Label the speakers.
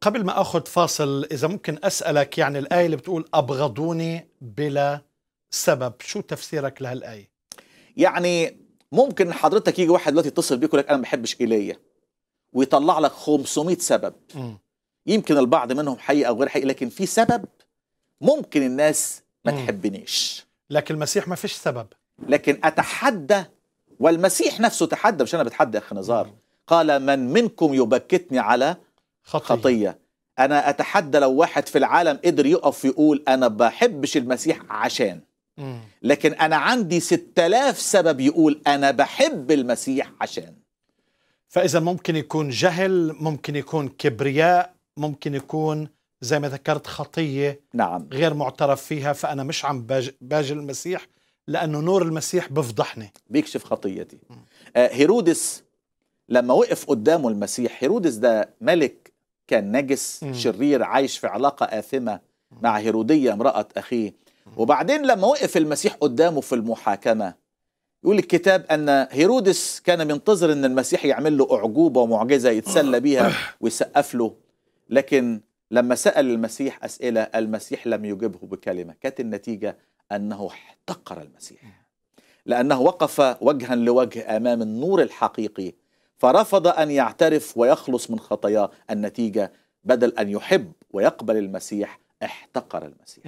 Speaker 1: قبل ما آخذ فاصل إذا ممكن أسألك يعني الآية اللي بتقول أبغضوني بلا سبب شو تفسيرك لهالآية؟
Speaker 2: يعني ممكن حضرتك يجي واحد دلوقتي يتصل بيك يقول لك أنا ما بحبش إيليا ويطلع لك 500 سبب.
Speaker 1: مم.
Speaker 2: يمكن البعض منهم حقيقي أو غير حقيقي لكن في سبب ممكن الناس ما
Speaker 1: مم.
Speaker 2: تحبنيش.
Speaker 1: لكن المسيح ما فيش سبب.
Speaker 2: لكن أتحدى والمسيح نفسه تحدى مش أنا بتحدى يا أخي نزار. قال من منكم يبكتني على
Speaker 1: خطية,
Speaker 2: خطية. أنا أتحدى لو واحد في العالم قدر يقف يقول أنا بحبش المسيح عشان.
Speaker 1: مم.
Speaker 2: لكن أنا عندي 6000 سبب يقول أنا بحب المسيح عشان.
Speaker 1: فإذا ممكن يكون جهل ممكن يكون كبرياء ممكن يكون زي ما ذكرت خطية
Speaker 2: نعم.
Speaker 1: غير معترف فيها فأنا مش عم باج- باجي المسيح لأنه نور المسيح بفضحني.
Speaker 2: بيكشف خطيتي. آه هيرودس لما وقف قدامه المسيح هيرودس ده ملك كان نجس
Speaker 1: مم.
Speaker 2: شرير عايش في علاقة آثمة مع هيرودية امرأة أخيه. وبعدين لما وقف المسيح قدامه في المحاكمة يقول الكتاب أن هيرودس كان منتظر أن المسيح يعمل له أعجوبة ومعجزة يتسلى بيها ويسقف له. لكن لما سأل المسيح أسئلة المسيح لم يجبه بكلمة. كانت النتيجة أنه احتقر المسيح. لأنه وقف وجها لوجه أمام النور الحقيقي فرفض أن يعترف ويخلص من خطاياه النتيجة بدل أن يحب ويقبل المسيح احتقر المسيح.